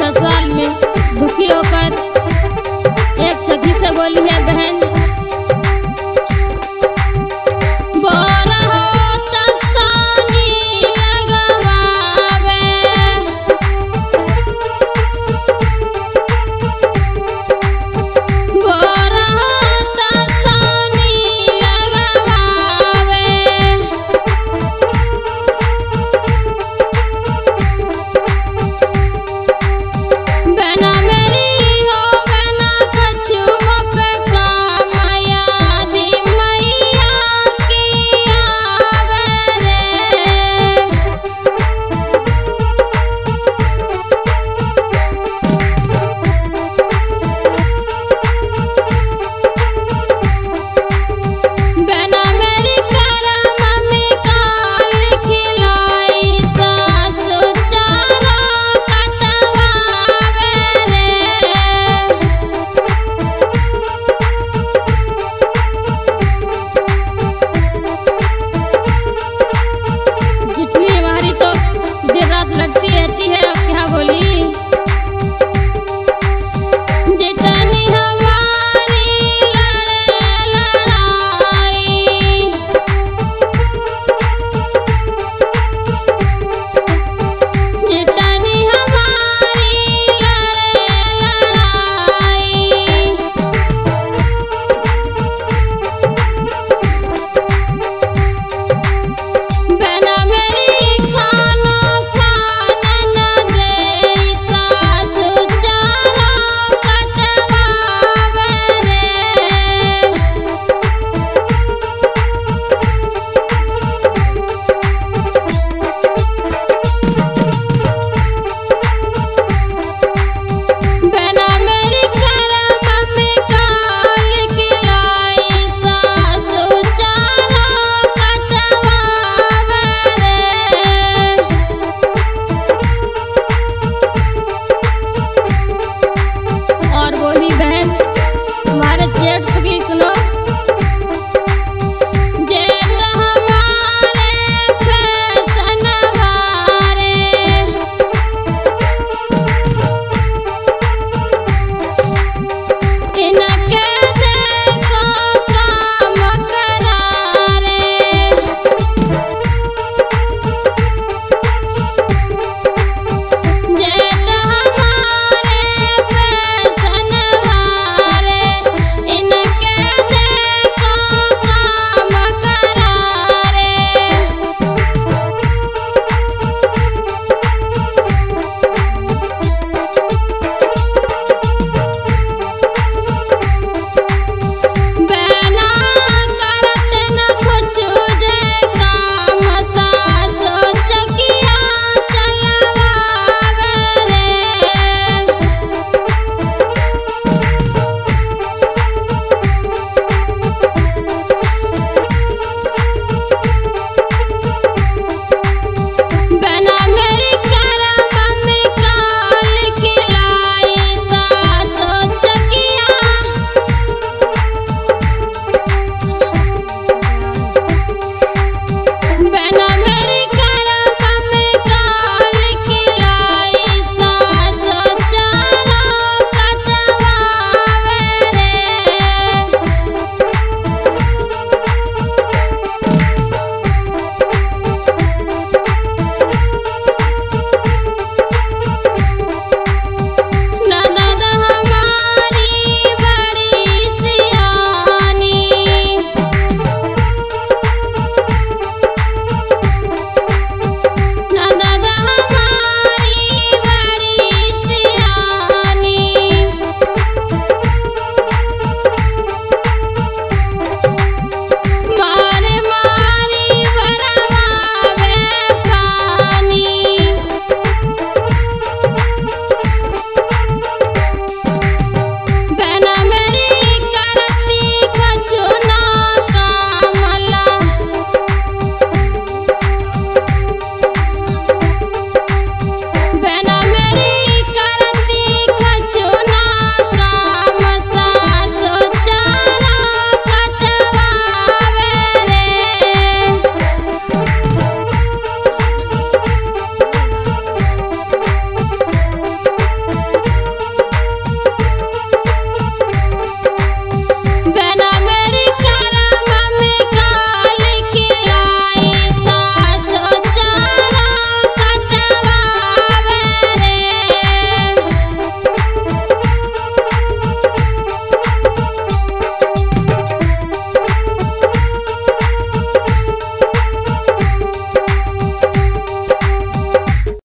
ससुराल में दुखी होकर एक सखी से बोली है बहन